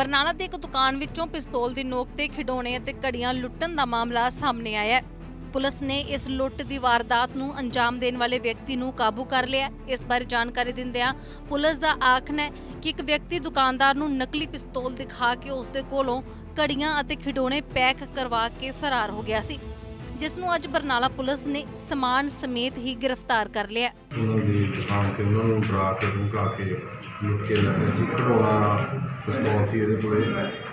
ਬਰਨਾਲਾ ਦੀ ਇੱਕ ਦੁਕਾਨ ਵਿੱਚੋਂ ਪਿਸਤੌਲ ਦੀ ਨੋਕ ਤੇ ਖਿਡੌਣੇ ਅਤੇ ਘੜੀਆਂ ਲੁੱਟਣ ਦਾ ਮਾਮਲਾ ਸਾਹਮਣੇ ਆਇਆ ਹੈ। ਪੁਲਿਸ ਨੇ ਇਸ ਲੁੱਟ ਦੀ ਵਾਰਦਾਤ ਨੂੰ ਅੰਜਾਮ ਦੇਣ ਵਾਲੇ ਵਿਅਕਤੀ ਨੂੰ ਕਾਬੂ ਕਰ ਲਿਆ ਇਸ ਬਾਰੇ ਜਾਣਕਾਰੀ ਦਿੰਦਿਆਂ ਪੁਲਿਸ ਦਾ ਆਖਣਾ ਹੈ ਕਿ ਇੱਕ ਵਿਅਕਤੀ ਦੁਕਾਨਦਾਰ ਨੂੰ ਨਕਲੀ ਪਿਸਤੌਲ ਦਿਖਾ ਕੇ ਉਸ ਦੇ ਕੋਲੋਂ ਘੜੀਆਂ ਅਤੇ ਖਿਡੌਣੇ ਪੈਕ ਕਰਵਾ ਕੇ ਫਰਾਰ ਹੋ ਗਿਆ ਸੀ, ਜਿਸ ਨੂੰ ਅੱਜ ਬਰਨਾਲਾ ਪੁਲਿਸ ਨੇ ਸਮਾਨ ਸਮੇਤ ਹੀ ਗ੍ਰਿਫਤਾਰ ਕਰ ਲਿਆ ਉਹਨਾਂ ਦੀ ਦੁਕਾਨ ਤੇ ਉਹਨਾਂ ਨੂੰ ਡਰਾ ਕੇ, ਧਮਕਾ ਕੇ ਲੁੱਟ ਕੇ ਲੈ ਗਏ ਸੀ। ਸੀ ਇਹਦੇ ਕੋਲੇ।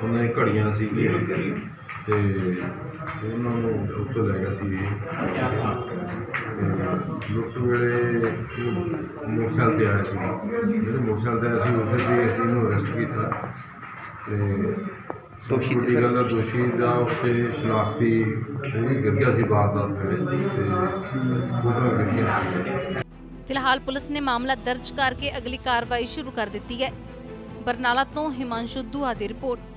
ਉਹਨਾਂ ਦੀ ਘੜੀਆਂ ਸੀਗੀਆਂ ਤੇ ਉਹਨਾਂ ਨੂੰ ਉੱਥੋਂ ਲੈ ਗਿਆ ਸੀ। ਤੇ ਲੁੱਟ ਵੇਲੇ ਮੋਟਰਸਾਈਕਲ ਤੇ ਆਇਆ ਸੀ। ਜਿਹੜੇ ਮੋਟਰਸਾਈਕਲ ਤੇ ਆਇਆ ਸੀ ਉਸੇ ਅਸੀਂ ਇਹਨੂੰ ਅਰੈਸਟ ਕੀਤਾ। ਤੇ ਦੋਸ਼ੀ ਦੀ ਗੱਲ ਦਾ ਦੋਸ਼ੀ ਦਾ ਉੱਤੇ ਸ਼ਨਾਖਤੀ ਉਹ ਵੀ ਗਿਰ ਗਿਆ ਸੀ ਵਾਰਦਾਤ ਵੇਲੇ। ਤੇ ਫੋਟੋ ਗਿਰ ਗਿਆ ਸੀ ਫਿਲਹਾਲ ਪੁਲਿਸ ਨੇ ਮਾਮਲਾ ਦਰਜ ਕਰਕੇ ਅਗਲੀ ਕਾਰਵਾਈ ਸ਼ੁਰੂ ਕਰ ਦਿੱਤੀ ਹੈ। ਬਰਨਾਲਾ ਤੋਂ ਹਿਮਾਂਸ਼ੂ ਦੁਆ ਦੀ report.